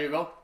you go.